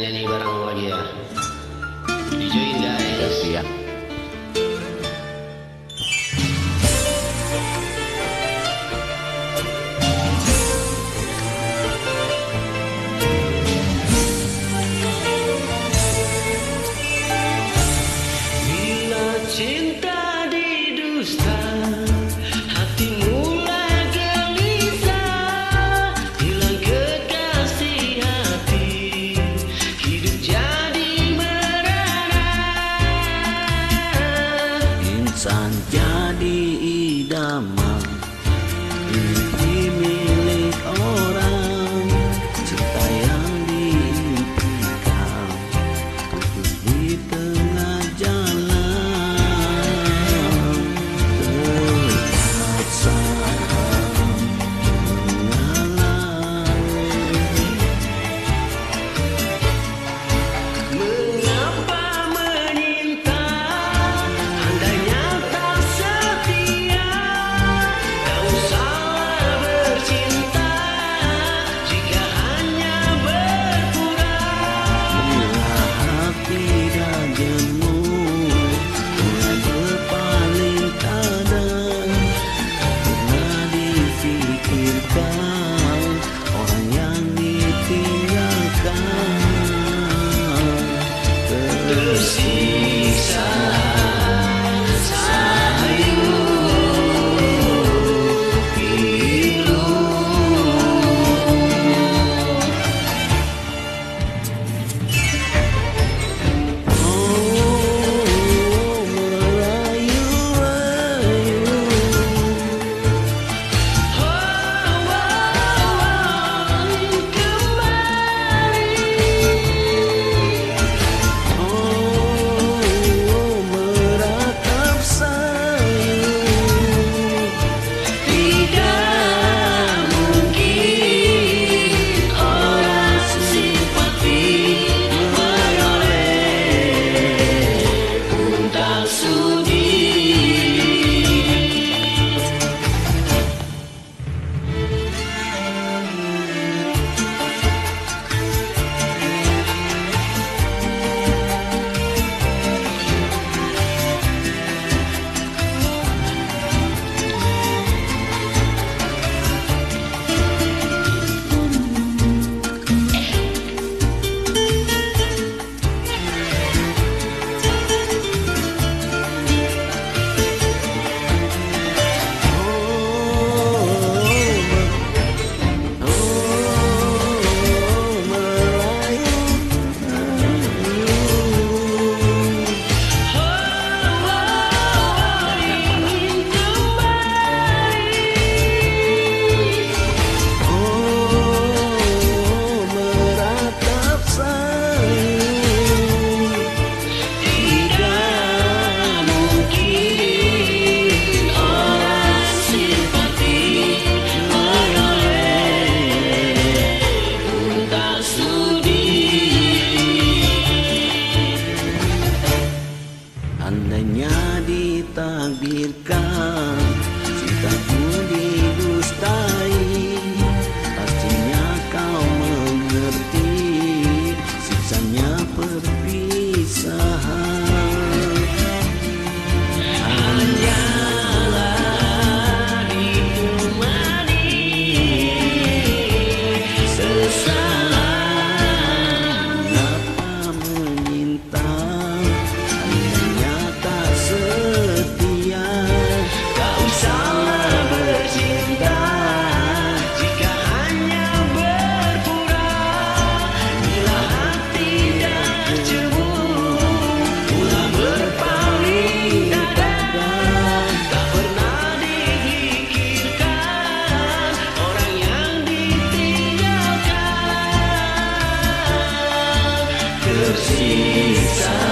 nyanyi bareng lagi ya. Dijoin guys. Siap. Bila cinta love. cantar sua Seandainya ditakdirkan cinta Jesus.